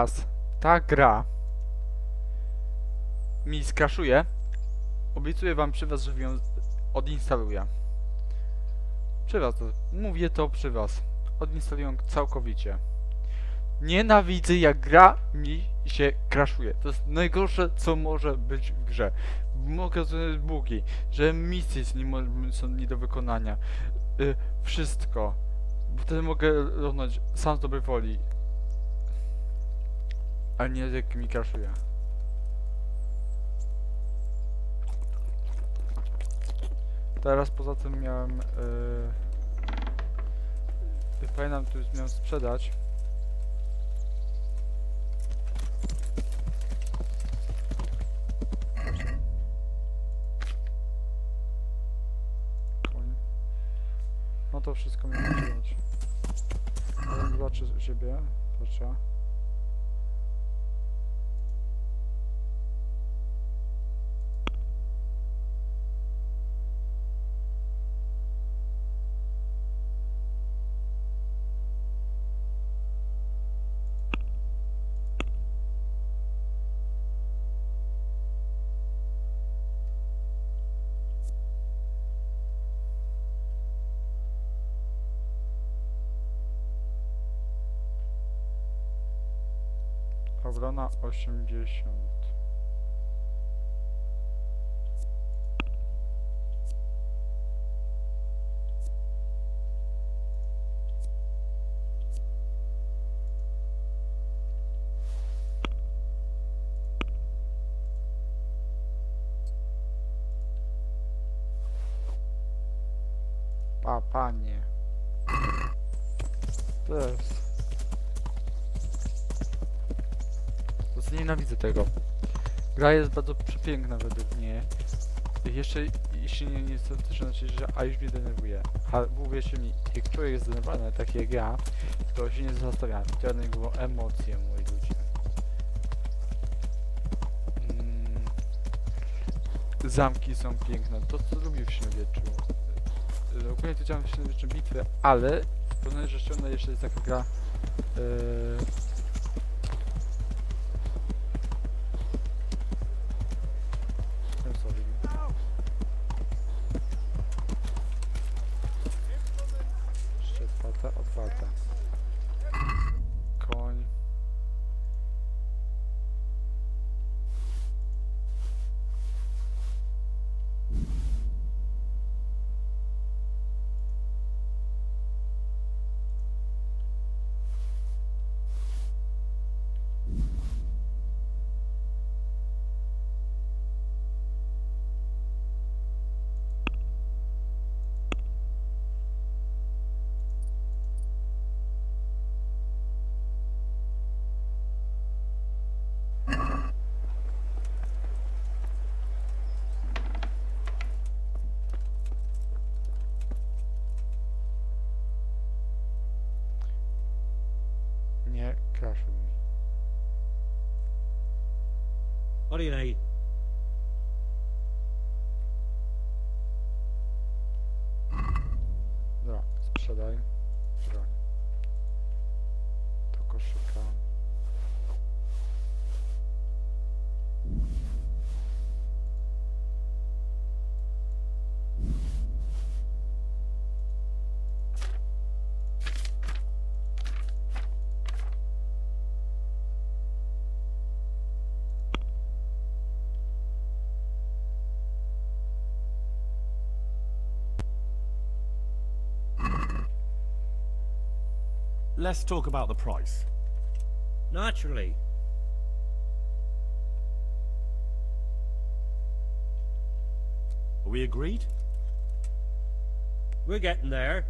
raz ta gra mi skraszuje, obiecuję wam przy was, że ją odinstaluję. Przy was, mówię to przy was. Odinstaluję ją całkowicie. Nienawidzę jak gra mi się crashuje. To jest najgorsze co może być w grze. Mogę zrobić bugi, że misje są nie do wykonania. Y, wszystko. Wtedy mogę ronąć sam z dobrej woli. A nie jak mi crashuje. Teraz poza tym miałem... Yy, pamiętam, tu miałem sprzedać. No to wszystko miałem wziąć. Zobaczę siebie. Patrzę. z 80. tego. Gra jest bardzo przepiękna według mnie. Jeszcze, jeśli nie, nie też znaczy, że a już mnie denerwuje. A uwierzcie mi, jak człowiek jest zdenerwowany, tak jak ja, to się nie zastanawia. Żadne było emocje, moi ludzie. Mm. Zamki są piękne, to co lubię w średniowieczu. Y, Ogólnie to działam w średniowieczne bitwy, ale porównanie, że jeszcze jest taka gra yy, What do Let's talk about the price. Naturally. Are we agreed? We're getting there.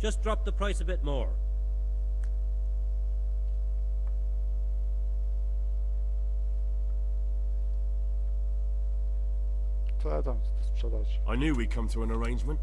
Just drop the price a bit more. Co ja tam chcę sprzedać? I knew we'd come to an arrangement.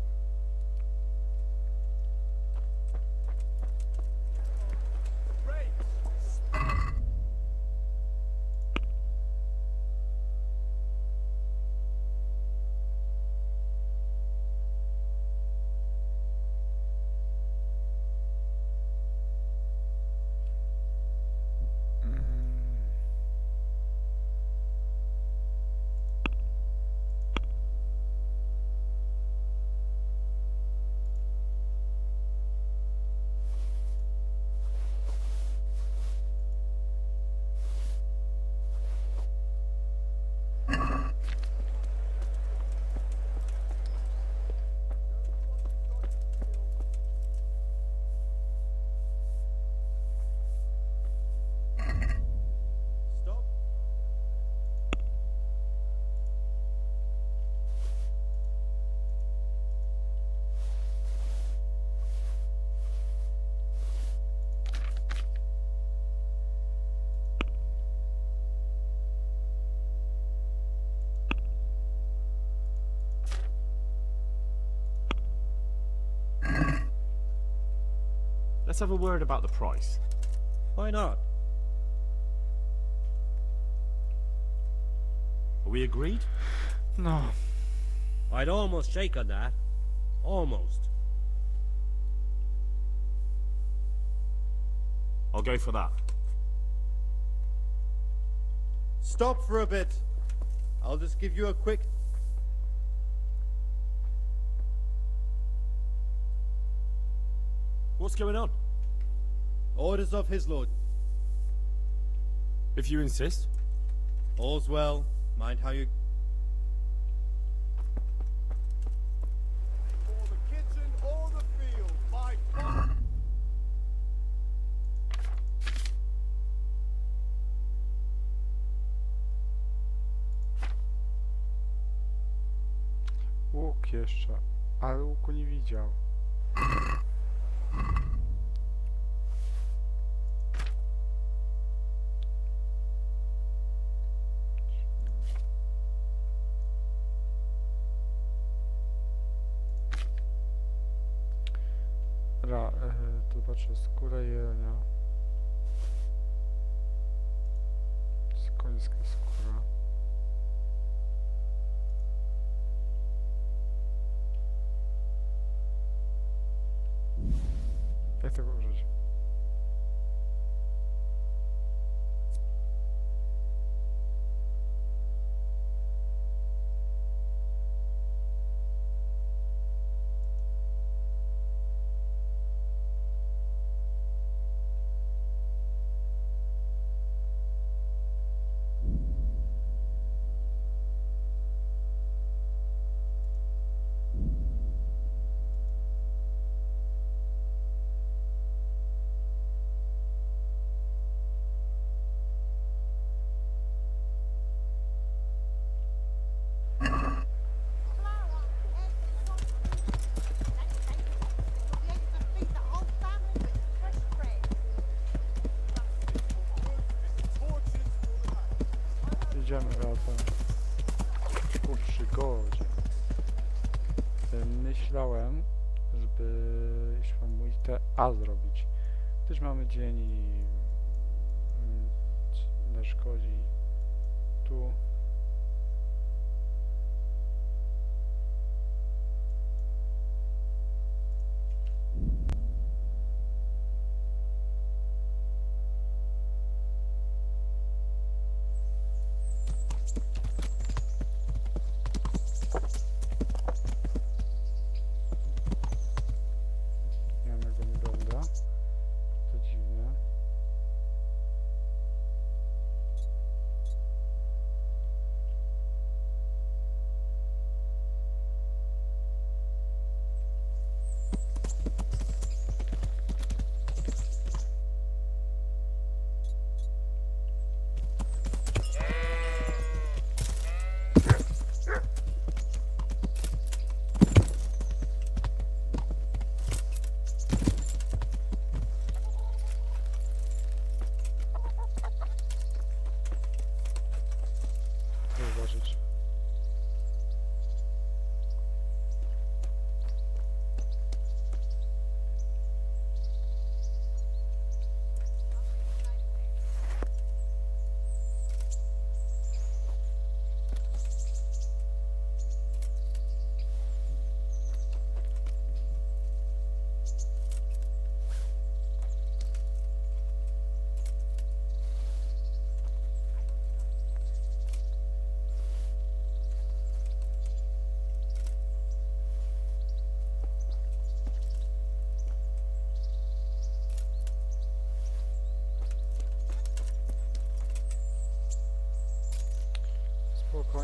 Let's have a word about the price. Why not? Are we agreed? No. I'd almost shake on that. Almost. I'll go for that. Stop for a bit. I'll just give you a quick. What's going on? Orders of his lord. If you insist. All's well. Mind how you. For the kitchen or the field, by God. Łuk jeszcze. Ale łuku nie widział. A zrobić. Gdyż mamy dzień i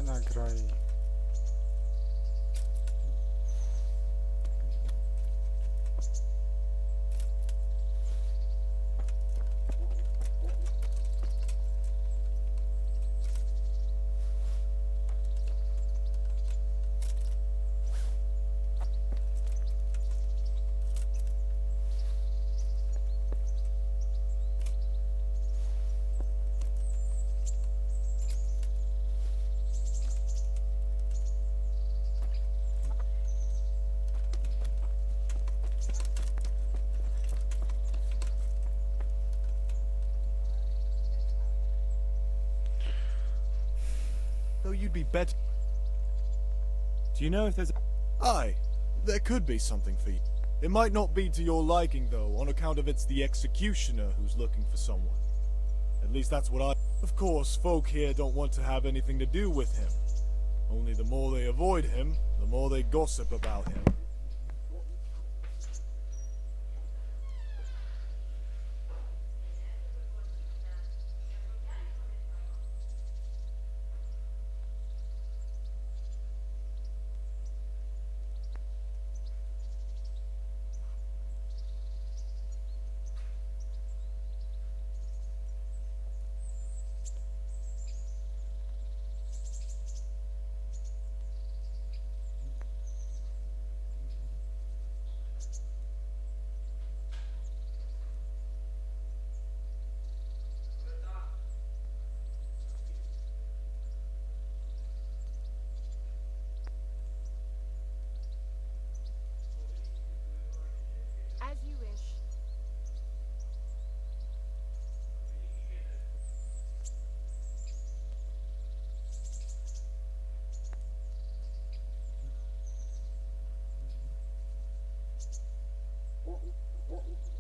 I... be better. Do you know if there's. Aye, there could be something for you. It might not be to your liking, though, on account of it's the executioner who's looking for someone. At least that's what I. Of course, folk here don't want to have anything to do with him. Only the more they avoid him, the more they gossip about him. important.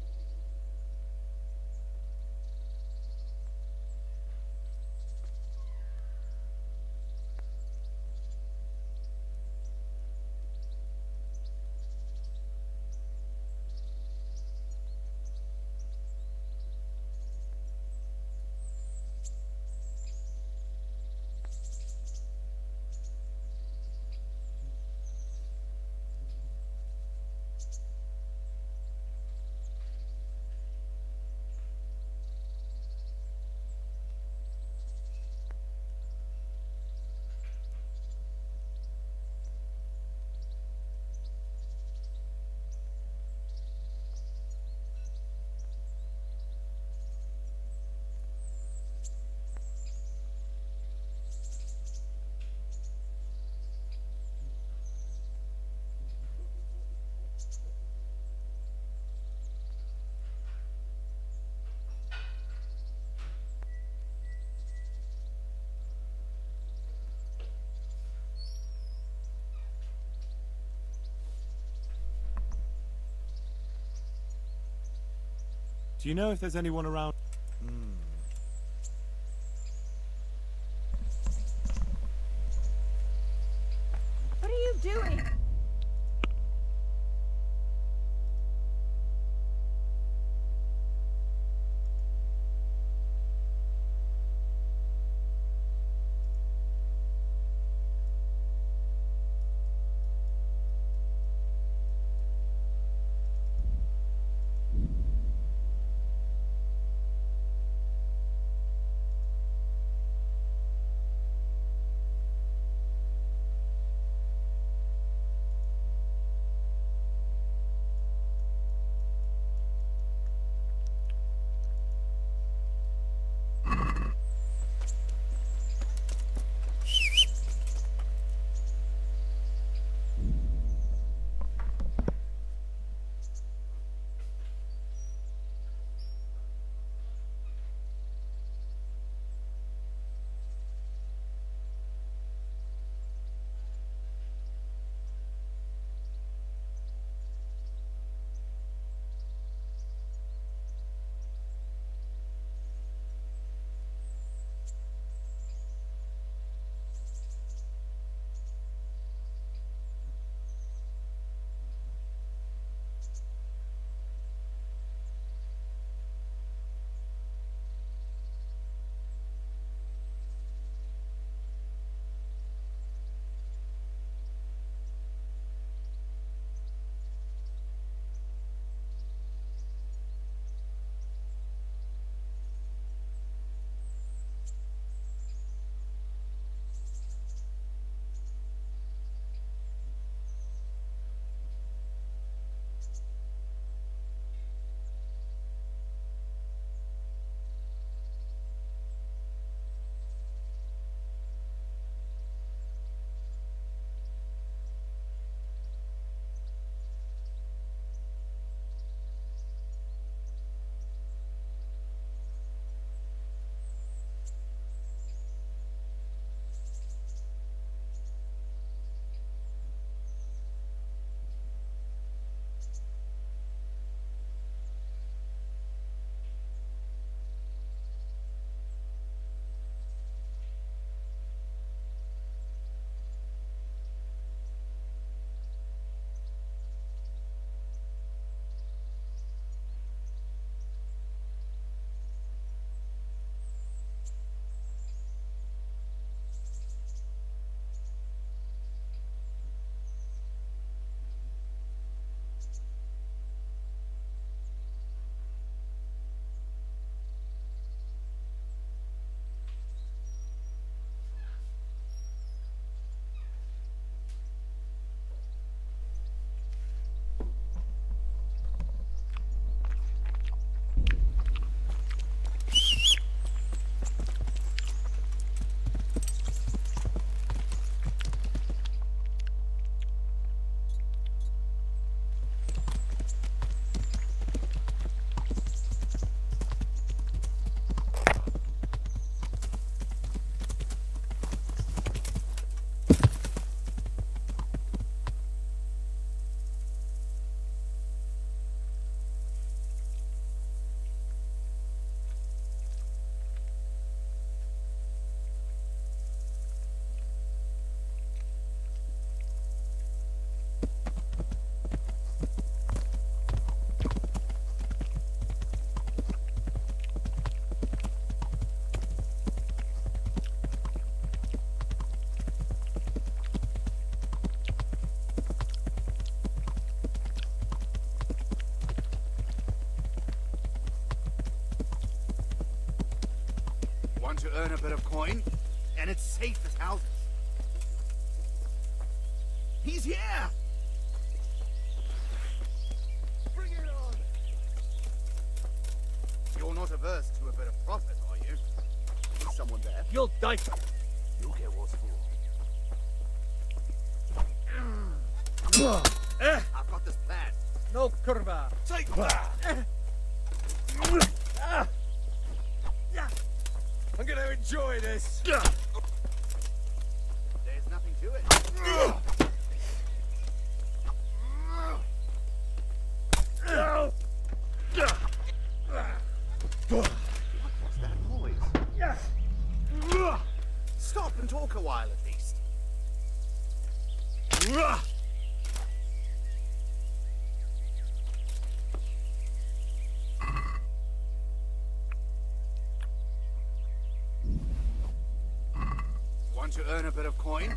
Do you know if there's anyone around? To earn a bit of coin, and it's safe Want to earn a bit of coin?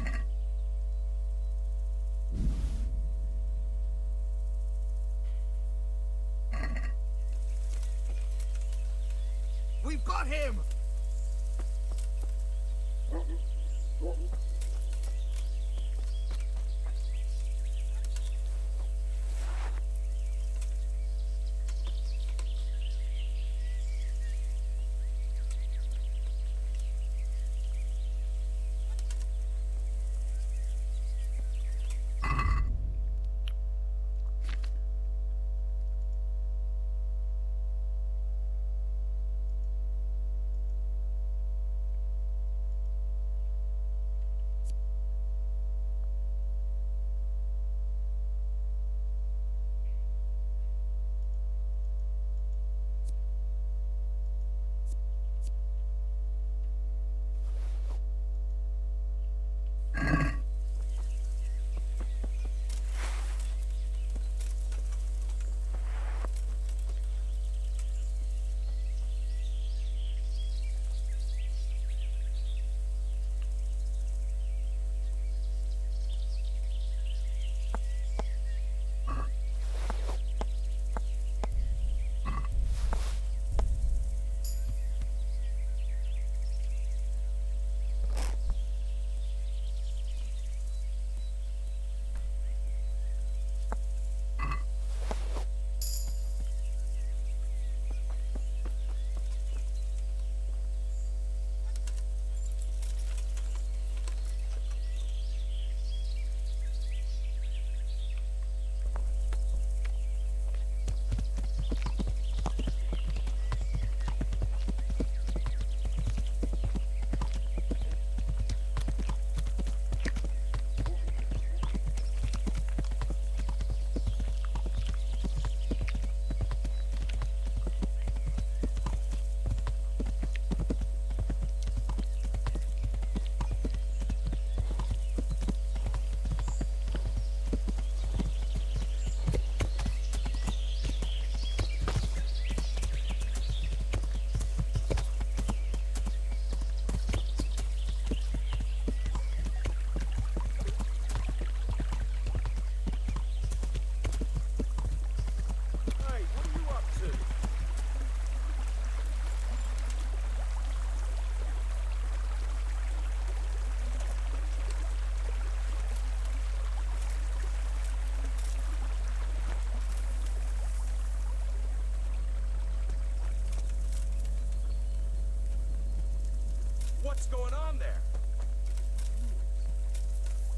What's going on there?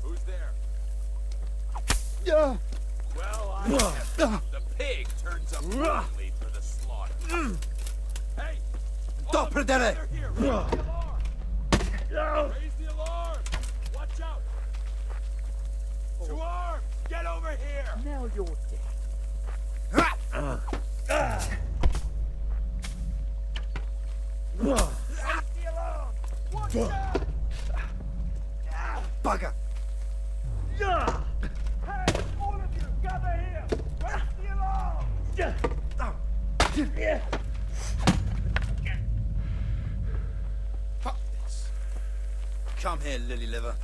Who's there? Yeah. Well, I have The pig turns up early for the slaughter. Hey! all of you gather here. Raise the alarm! Raise the alarm! Watch out! To arms! Get over here! Now you're dead. Raise the alarm! Watch out! Bugger! Hey! All of you, gather here! Raise the alarm! Fuck this. Come here, lily liver.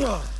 Enough!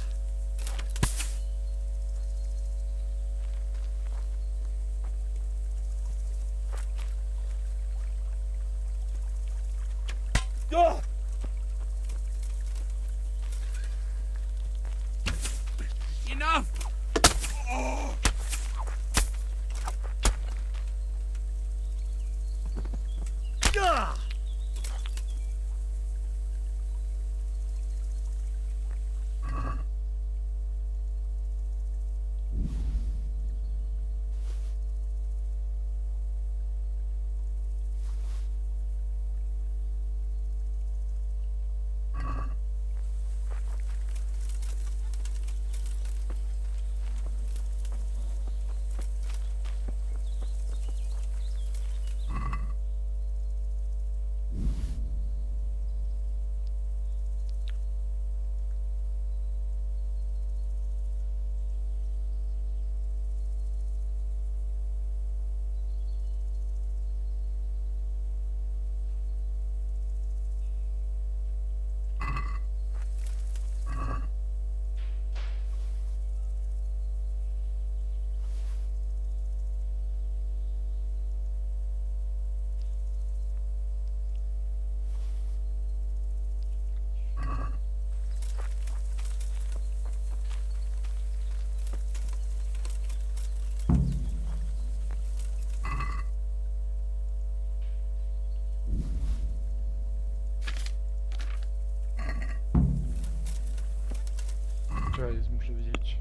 Czekaj, muszę wiedzieć.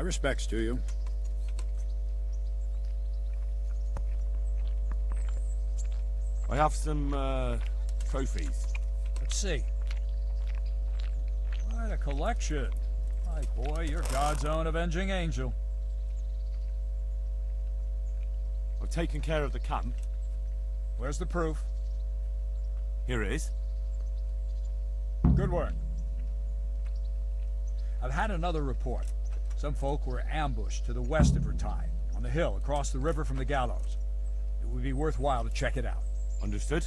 My respects to you. I have some uh, trophies. Let's see. Quite a collection. My boy, you're God's own avenging angel. I've taken care of the camp. Where's the proof? Here it is. Good work. I've had another report. Some folk were ambushed to the west of Vertine, on the hill across the river from the gallows. It would be worthwhile to check it out. Understood?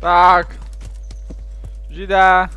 Так. Жида.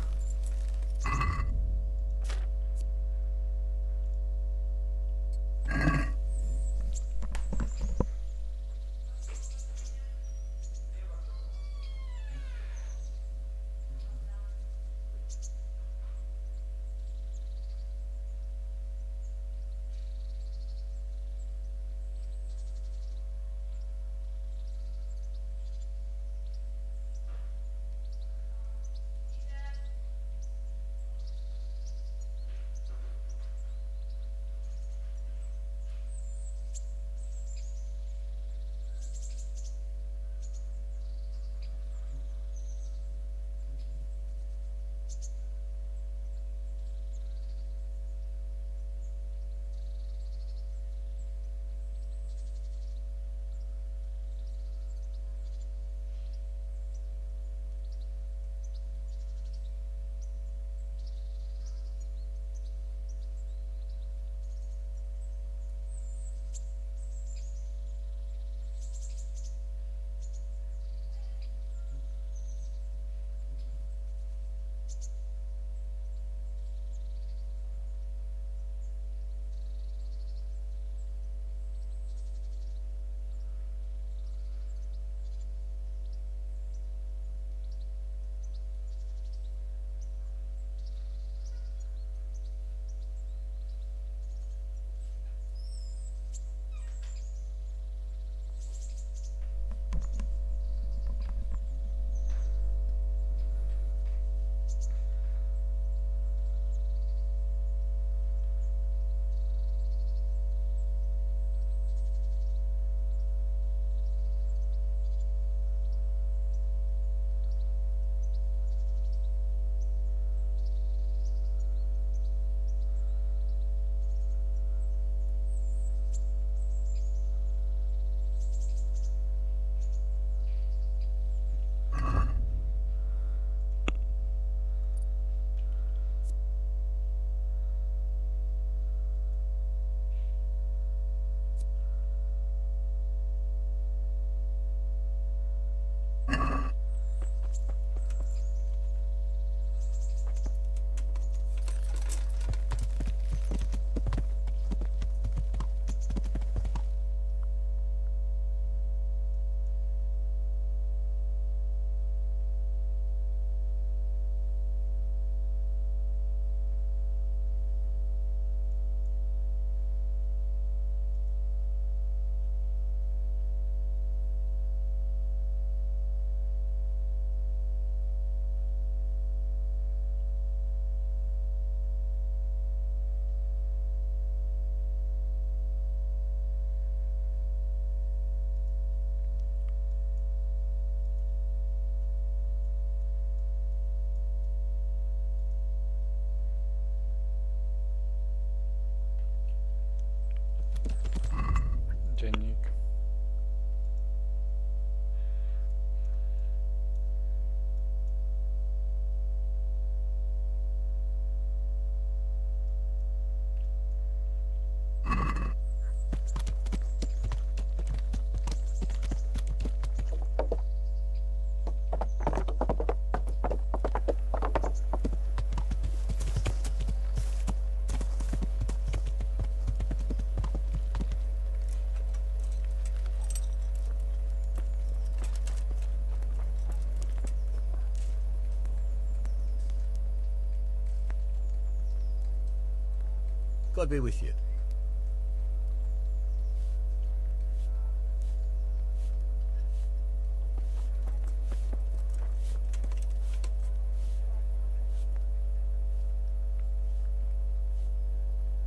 God be with you.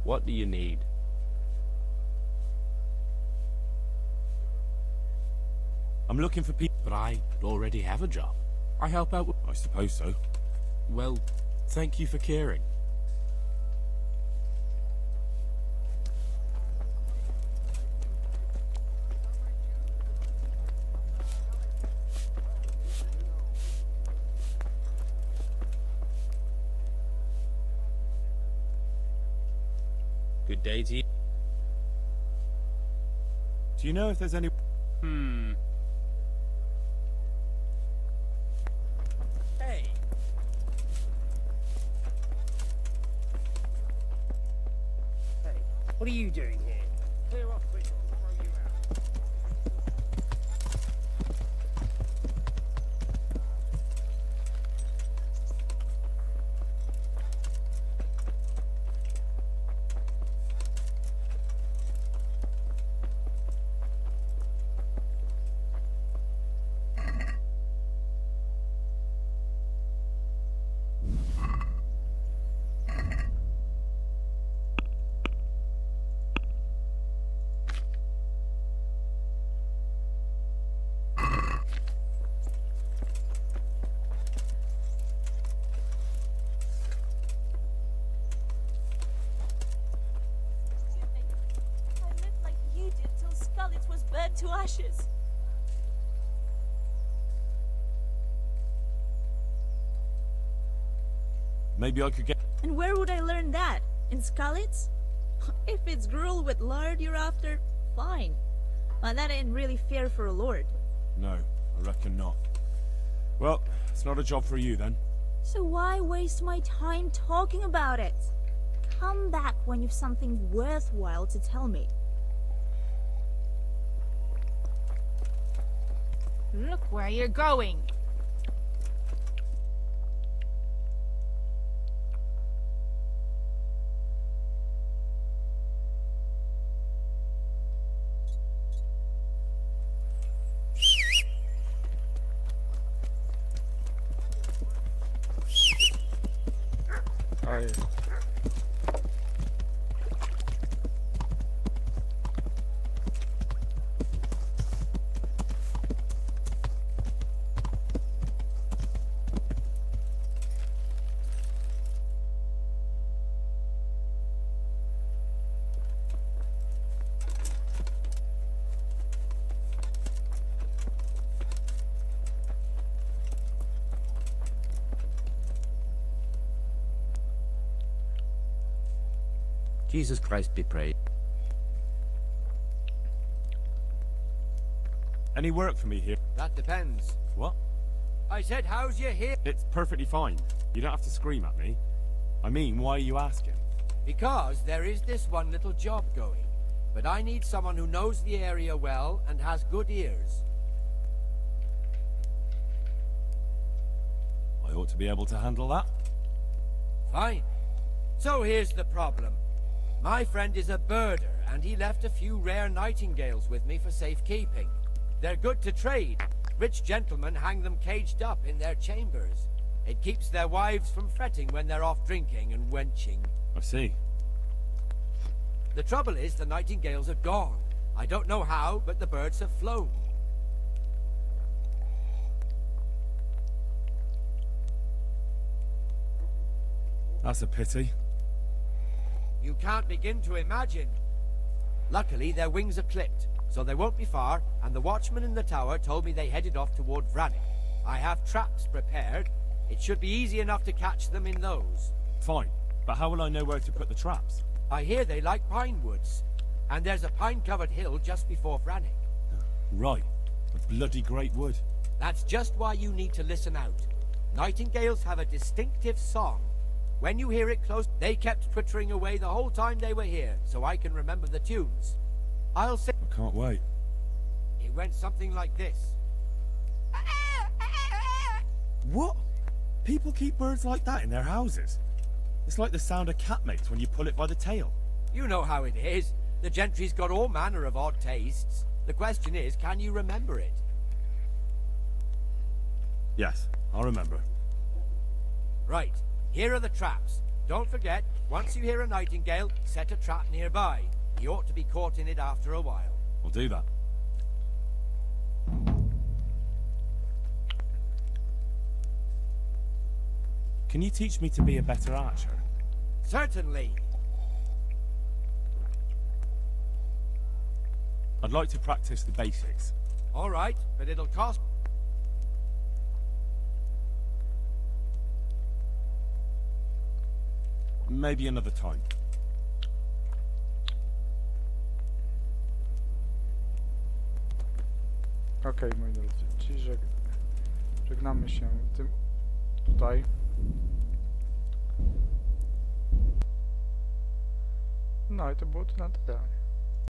What do you need? I'm looking for people. But I already have a job. I help out with... I suppose so. Well, thank you for caring. Good day to you. Do you know if there's any... Hmm... What are you doing? Maybe I could get. And where would I learn that? In Skalitz? If it's gruel with lard you're after, fine. But that ain't really fair for a lord. No, I reckon not. Well, it's not a job for you then. So why waste my time talking about it? Come back when you've something worthwhile to tell me. Look where you're going. Jesus Christ be praised. Any work for me here? That depends. What? I said, how's your here? It's perfectly fine. You don't have to scream at me. I mean, why are you asking? Because there is this one little job going. But I need someone who knows the area well and has good ears. I ought to be able to handle that. Fine. So here's the problem. My friend is a birder, and he left a few rare nightingales with me for safekeeping. They're good to trade. Rich gentlemen hang them caged up in their chambers. It keeps their wives from fretting when they're off drinking and wenching. I see. The trouble is the nightingales are gone. I don't know how, but the birds have flown. That's a pity. You can't begin to imagine. Luckily, their wings are clipped, so they won't be far, and the watchman in the tower told me they headed off toward Vranik. I have traps prepared. It should be easy enough to catch them in those. Fine. But how will I know where to put the traps? I hear they like pine woods, and there's a pine-covered hill just before Vranik. Right. A bloody great wood. That's just why you need to listen out. Nightingales have a distinctive song. When you hear it close, they kept twittering away the whole time they were here, so I can remember the tunes. I'll say I can't wait. it went something like this. What? People keep birds like that in their houses? It's like the sound a cat makes when you pull it by the tail. You know how it is. The gentry's got all manner of odd tastes. The question is, can you remember it? Yes, I'll remember. Right, here are the traps. Don't forget, once you hear a nightingale, set a trap nearby. He ought to be caught in it after a while. We'll do that. Can you teach me to be a better archer? Certainly. I'd like to practice the basics. All right, but it'll cost... Maybe another time. Okej, moi drodzy, czyli żeg żegnamy się tym tutaj. No i to było to na tyle.